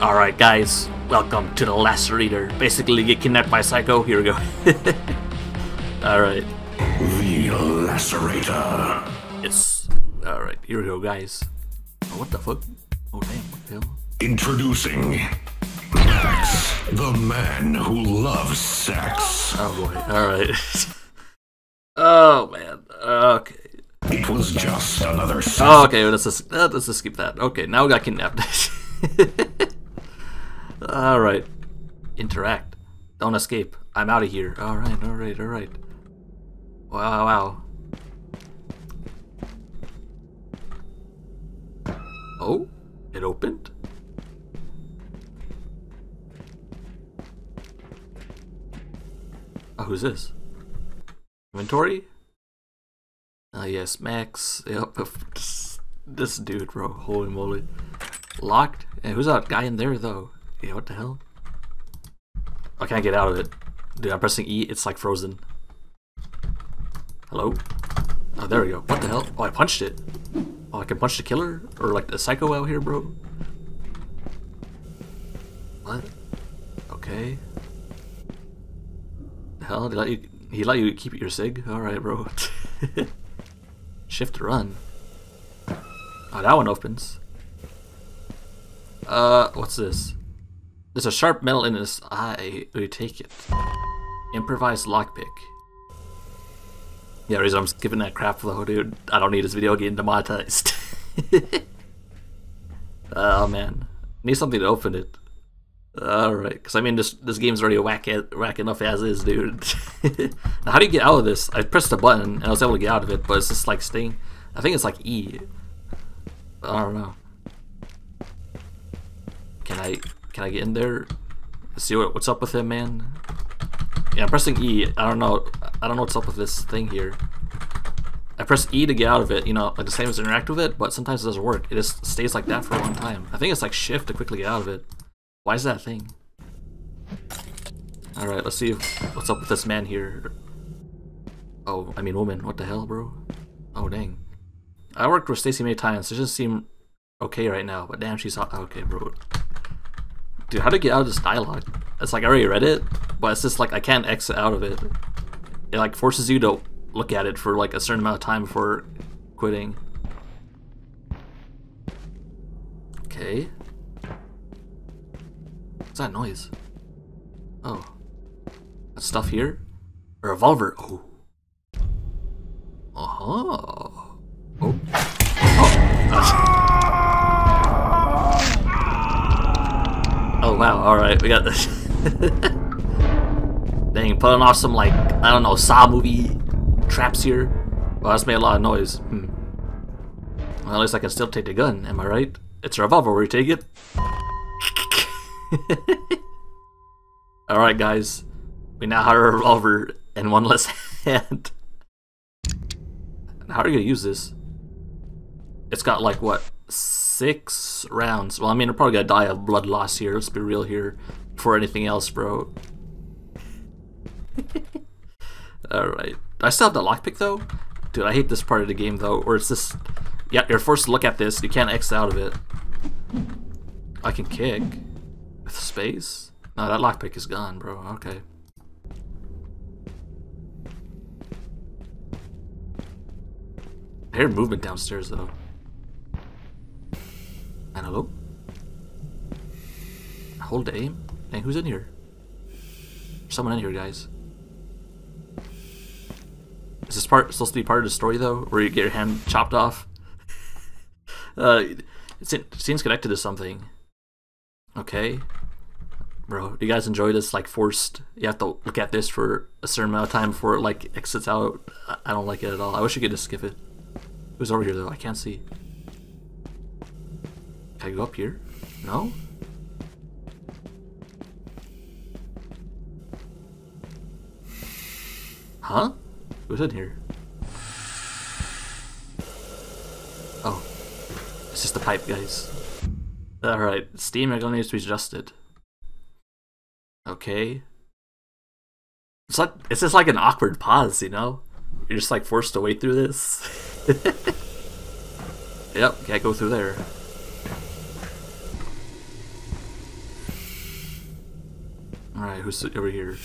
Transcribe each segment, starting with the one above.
Alright guys, welcome to the Lacerator. Basically get kidnapped by Psycho, here we go. Alright. The Lacerator. It's alright, here we go guys. Oh, what the fuck? Oh damn, what the hell? Introducing Max, the man who loves sex. Oh boy, alright. oh man, okay. It was just another. Oh, okay, let's just, uh, let's just skip that. Okay, now we got kidnapped. alright. Interact. Don't escape. I'm out of here. Alright, alright, alright. Wow, wow. Oh, it opened? Oh, who's this? Inventory? Ah, yes, Max. Yep, this dude, bro. Holy moly. Locked? And who's that guy in there, though? What the hell? I can't get out of it. Dude, I'm pressing E, it's like frozen. Hello? Oh, there we go. What the hell? Oh, I punched it. Oh, I can punch the killer? Or like the psycho out here, bro? What? Okay. The hell? Did let you, he let you keep your sig? Alright, bro. Shift to run. Oh, that one opens. Uh, what's this? There's a sharp metal in this eye. We take it. Improvised lockpick. Yeah, reason I'm skipping that crap though, dude. I don't need this video getting demonetized. oh man, need something to open it. All right, because I mean this this game's already whack whack enough as is, dude. now, how do you get out of this? I pressed a button and I was able to get out of it, but it's just like staying. I think it's like E. I don't know. Can I can I get in there? See what, what's up with him, man? Yeah, I'm pressing E. I don't know. I don't know what's up with this thing here. I press E to get out of it, you know, like the same as interact with it, but sometimes it doesn't work. It just stays like that for a long time. I think it's like shift to quickly get out of it. Why is that thing? Alright, let's see if, what's up with this man here. Oh, I mean woman. What the hell, bro? Oh, dang. I worked with Stacy many times. It doesn't seem okay right now, but damn, she's hot. Okay, bro. Dude, how to get out of this dialogue? It's like I already read it, but it's just like I can't exit out of it. It like forces you to look at it for like a certain amount of time before quitting. Okay. What's that noise? Oh. That stuff here? A revolver. Oh. Uh-huh. Oh. wow, alright, we got this. Dang, putting off some like, I don't know, Saw movie traps here. Well, that's made a lot of noise. Hmm. Well, at least I can still take the gun, am I right? It's a revolver where you take it. Alright guys, we now have a revolver and one less hand. How are you gonna use this? It's got like what six rounds. Well, I mean, I'm probably gonna die of blood loss here. Let's be real here. Before anything else, bro. All right. I still have the lockpick though. Dude, I hate this part of the game though, or it's just yeah, you're forced to look at this. You can't exit out of it. I can kick with space. No, that lockpick is gone, bro. Okay. I hear movement downstairs though. And hello? Hold the aim? And who's in here? Someone in here, guys. Is this part supposed to be part of the story though, where you get your hand chopped off? uh, it seems connected to something. Okay, bro, do you guys enjoy this? Like forced, you have to look at this for a certain amount of time before it like exits out. I don't like it at all. I wish you could just skip it. Who's over here though? I can't see. Can I go up here? No? Huh? Who's in here? Oh. It's just a pipe, guys. Alright, steam regular needs to be adjusted. Okay. It's like it's just like an awkward pause, you know? You're just like forced to wait through this. yep, can't go through there. Alright, who's over here?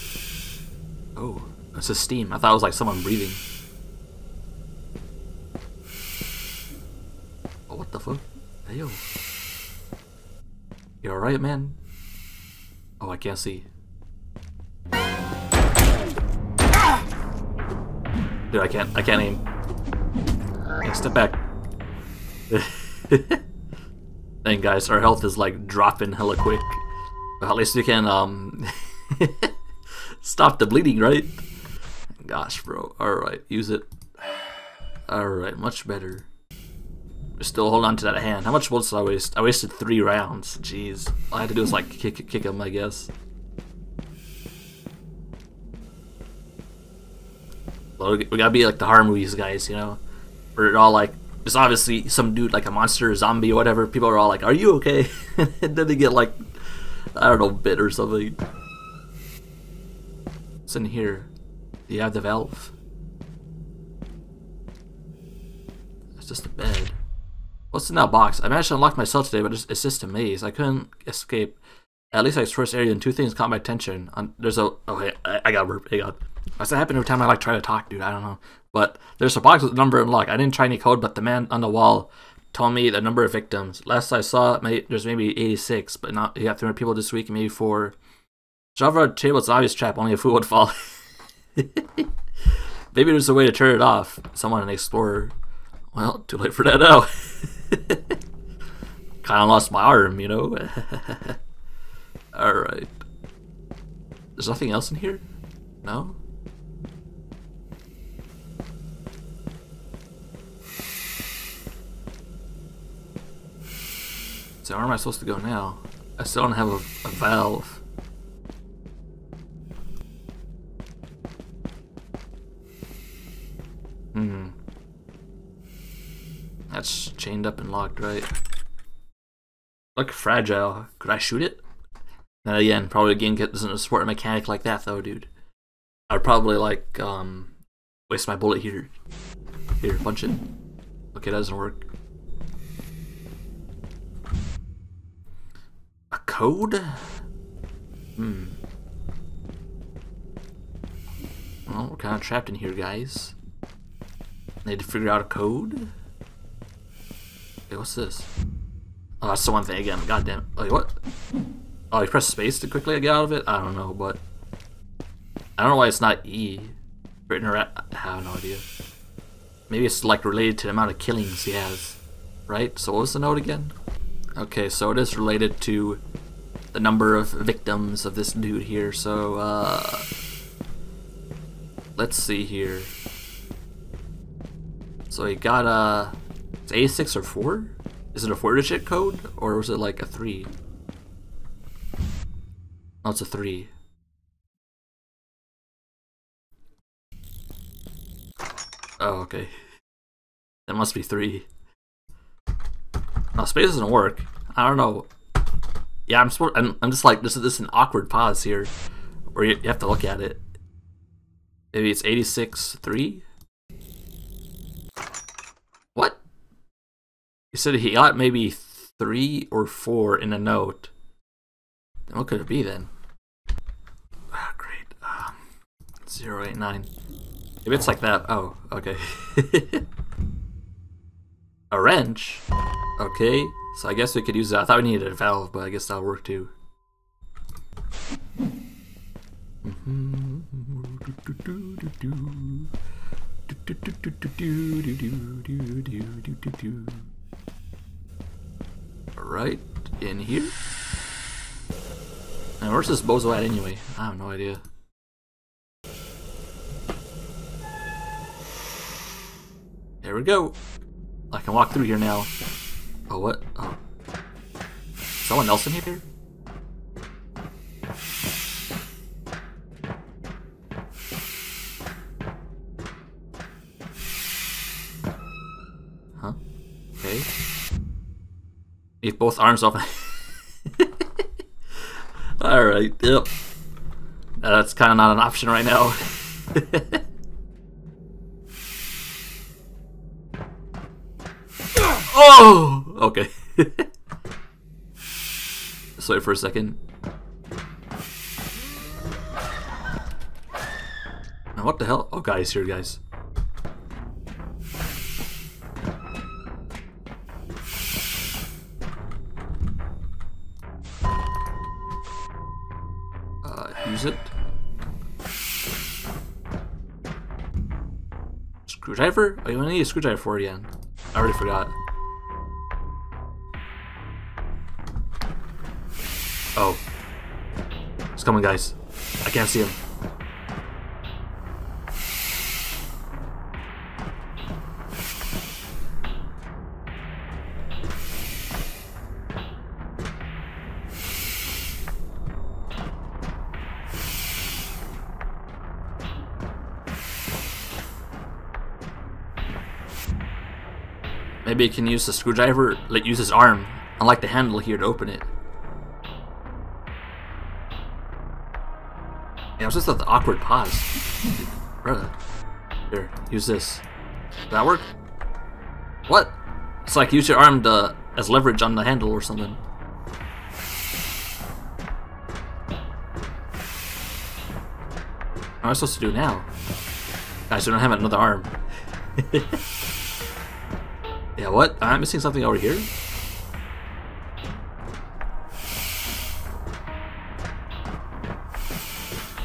Oh, it's a steam. I thought it was like someone breathing. Oh, what the fuck? Hey, yo. You alright, man? Oh, I can't see. Dude, I can't, I can't aim. Hey, step back. and guys, our health is like dropping hella quick. But at least we can, um... stop the bleeding, right? Gosh, bro. Alright, use it. Alright, much better. Still hold on to that hand. How much bullets did I waste? I wasted three rounds. Jeez. All I had to do was like kick, kick him, I guess. We gotta be like the horror movies, guys, you know? Where it all like, it's obviously some dude like a monster, a zombie, or whatever. People are all like, "Are you okay?" and then they get like, I don't know, bit or something. What's in here? Do you have the valve? It's just a bed. What's in that box? I managed to unlock myself today, but it's, it's just a maze. I couldn't escape. At least I first area, and two things caught my attention. On, there's a okay, I, I got burp. Hang on. That's happened every time I like try to talk, dude. I don't know. But there's a box with a number unlocked. I didn't try any code, but the man on the wall told me the number of victims. Last I saw, there's maybe 86, but not you got 300 people this week, maybe four. Java table's obvious trap. Only a fool would fall. maybe there's a way to turn it off. Someone an explorer. Well, too late for that now. kind of lost my arm, you know. All right. There's nothing else in here. No. So where am I supposed to go now? I still don't have a, a valve. Chained up and locked, right? Look fragile. Could I shoot it? And again, probably again doesn't support a mechanic like that though, dude. I'd probably like um waste my bullet here. Here, punch it. Okay, that doesn't work. A code? Hmm. Well, we're kind of trapped in here, guys. Need to figure out a code? Okay, what's this? Oh, that's the one thing again. God damn it. Wait, what? Oh, you press space to quickly get out of it? I don't know, but... I don't know why it's not E. Written around... I have no idea. Maybe it's like related to the amount of killings he has. Right? So what was the note again? Okay, so it is related to the number of victims of this dude here, so, uh... Let's see here. So he got a... It's A6 or 4? Is it a 4 digit code? Or was it like a 3? Oh, it's a 3. Oh, okay. That must be 3. No, space doesn't work. I don't know. Yeah, I'm. I'm, I'm just like this is this is an awkward pause here, where you, you have to look at it. Maybe it's 86 3. What? He said he got maybe three or four in a note. What could it be then? Ah, great. Um, zero eight nine. Maybe it's like that. Oh, okay. a wrench. Okay, so I guess we could use that. I thought we needed a valve, but I guess that'll work too. Right in here. And where's this bozo at anyway? I have no idea. There we go. I can walk through here now. Oh, what? Oh. Someone else in here? Get both arms off. All right. Yep. Uh, that's kind of not an option right now. oh. Okay. Sorry for a second. Now what the hell? Oh, guys, here, guys. Screwdriver? Oh, you need a screwdriver for it again. I already forgot. Oh. It's coming, guys. I can't see him. He can use the screwdriver, like use his arm, unlike the handle here to open it. Yeah, it was just the awkward pause. Brother. Here, use this. Does that work? What? It's like use your arm to as leverage on the handle or something. What am I supposed to do now? Guys, I don't have another arm. yeah, what? I'm I missing something over here?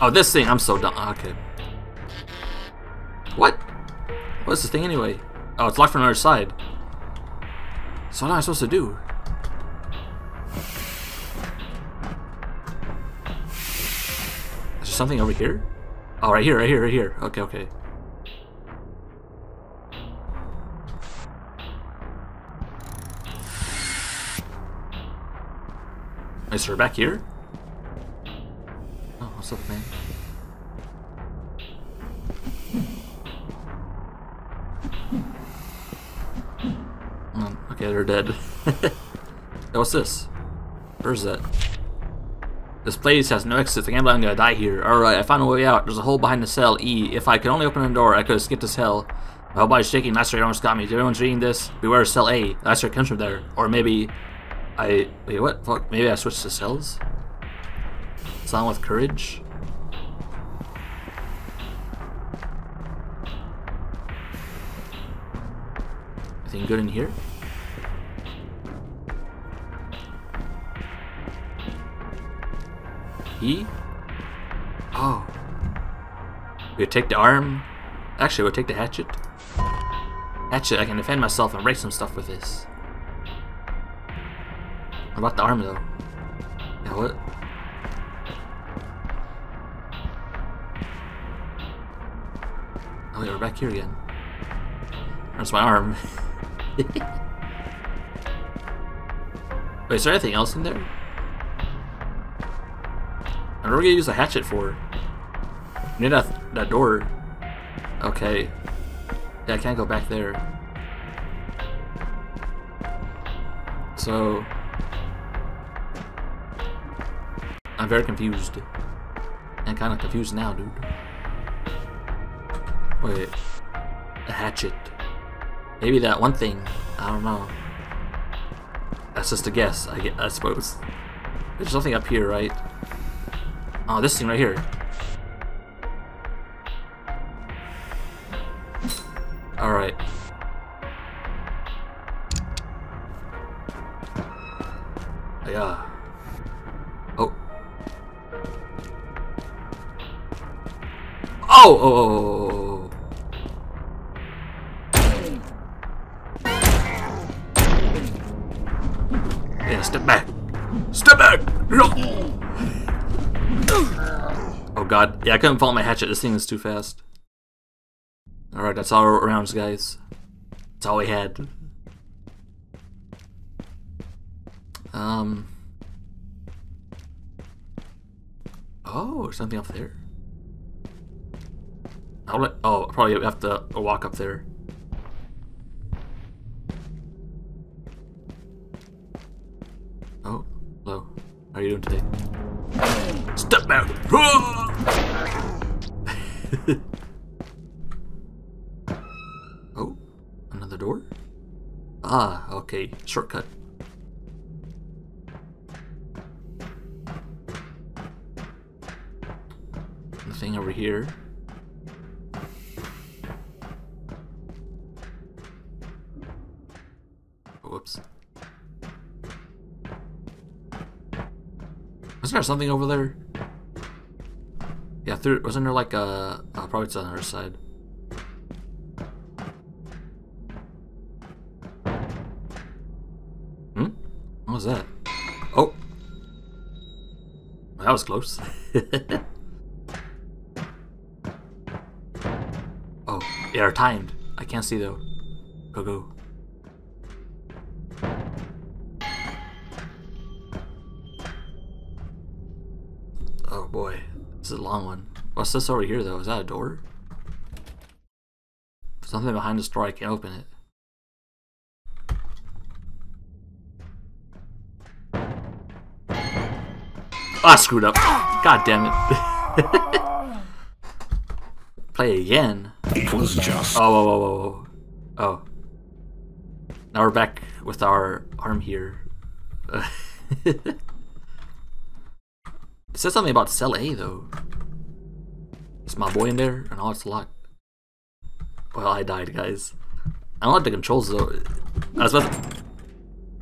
Oh, this thing, I'm so dumb. Ah, okay. What? What's this thing anyway? Oh, it's locked from the other side. So what am I supposed to do? Is there something over here? Oh, right here, right here, right here. Okay, okay. Is her back here? Oh, what's up, man? Okay, they're dead. what's this? Where's that? This place has no exit. I can't believe I'm gonna die here. Alright, I found a way out. There's a hole behind the cell, E. If I could only open the door, I could escape this hell. My whole body's shaking. Master almost got me. If everyone's reading this, beware of cell A. Master comes from there. Or maybe I... Wait, what? Fuck. Maybe I switched to cells? Song with courage? Anything good in here? E? Oh. We take the arm. Actually, we'll take the hatchet. Hatchet, I can defend myself and break some stuff with this. What about the arm, though? Yeah, what? Oh, yeah, we're back here again. There's my arm. Wait, is there anything else in there? I don't gonna use a hatchet for. I need that that door. Okay. Yeah, I can't go back there. So I'm very confused. And kinda confused now, dude. Wait. A hatchet. Maybe that one thing. I don't know. That's just a guess, I, I suppose. There's something up here, right? Oh, this thing right here. Alright. Yeah. Oh! Oh! oh, oh, oh. Yeah, step back. Step back! Oh god. Yeah, I couldn't follow my hatchet. This thing is too fast. Alright, that's all rounds, guys. That's all we had. Um. Oh, something up there. Let, oh, probably have to walk up there. Oh, hello. How are you doing today? Step back! oh, another door? Ah, okay, shortcut. Nothing over here. Something over there? Yeah, through, wasn't there like a... Oh, probably it's on the other side. Hmm? What was that? Oh! That was close. oh, they are timed. I can't see though. Go, go. This is a long one. Oh, What's this over here though? Is that a door? Something behind this door, I can't open it. Oh, I screwed up. God damn it. Play again. It was just Oh, whoa, whoa, whoa, whoa. Oh. Now we're back with our arm here. it says something about cell A, though. Is my boy in there? And oh, it's locked. Well, I died, guys. I don't like the controls, though. I was about to...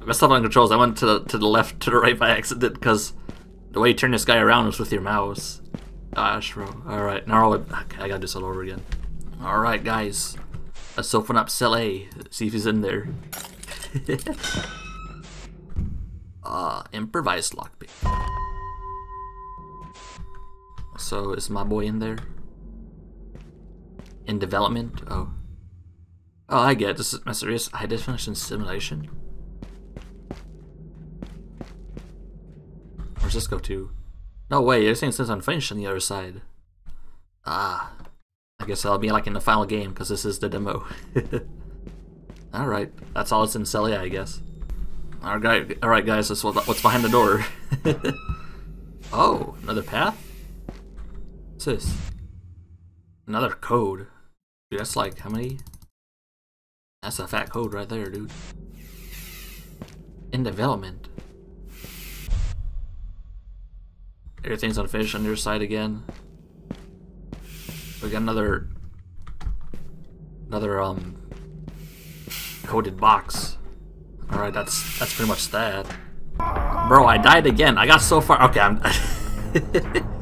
I messed up on controls. I went to the, to the left, to the right by accident, because the way you turn this guy around was with your mouse. Gosh, bro. Alright, now I'll, okay, I gotta do this all over again. Alright, guys. Let's open up cell A. See if he's in there. uh, improvised lockpick. So, is my boy in there? In development? Oh. Oh, I get it. This is my serious high definition simulation. Where's this go to? No way, this thing says unfinished on the other side. Ah. I guess I'll be like in the final game because this is the demo. Alright, that's all it's in cell A, I guess. Alright, alright guys, this is what's behind the door. oh, another path? What's this? Another code. Dude, that's like, how many? That's a fat code right there, dude. In development. Everything's unfinished on your side again. We got another another um coded box. Alright, that's that's pretty much that. Bro, I died again. I got so far okay, I'm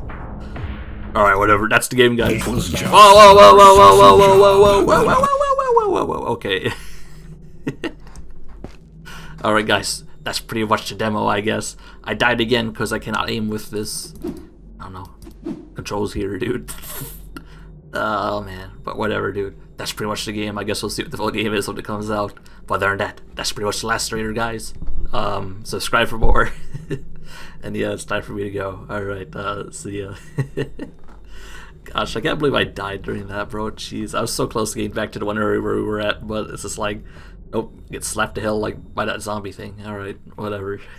Alright, whatever. That's the game guys. Whoa, whoa, whoa, whoa, whoa, whoa, whoa, whoa, whoa, whoa, whoa, whoa, whoa, whoa, whoa, okay. Alright guys, that's pretty much the demo I guess. I died again because I cannot aim with this I don't know. Controls here, dude. oh man, but whatever, dude. That's pretty much the game. I guess we'll see what the full game is when it comes out. But other than that, that's pretty much the last trailer, guys. Um, subscribe for more. And yeah, it's time for me to go. All right, uh, see ya. Gosh, I can't believe I died during that, bro. Jeez, I was so close to getting back to the one area where we were at, but it's just like, nope, get slapped to hell like by that zombie thing. All right, whatever.